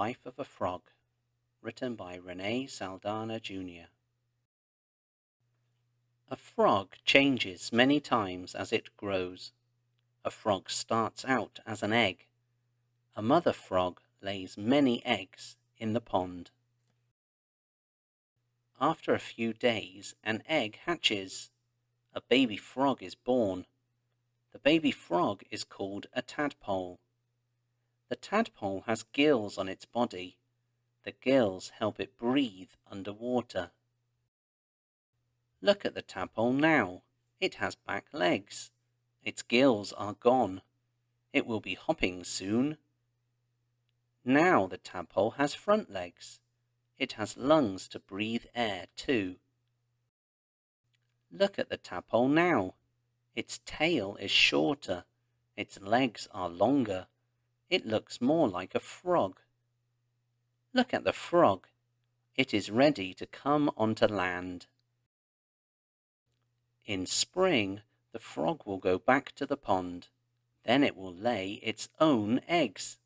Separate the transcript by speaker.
Speaker 1: a Frog, written by Rene Saldana Jr. A frog changes many times as it grows. A frog starts out as an egg. A mother frog lays many eggs in the pond. After a few days, an egg hatches. A baby frog is born. The baby frog is called a tadpole. The tadpole has gills on its body. The gills help it breathe underwater. Look at the tadpole now. It has back legs. Its gills are gone. It will be hopping soon. Now the tadpole has front legs. It has lungs to breathe air too. Look at the tadpole now. Its tail is shorter. Its legs are longer. It looks more like a frog. Look at the frog. It is ready to come onto land. In spring, the frog will go back to the pond. Then it will lay its own eggs.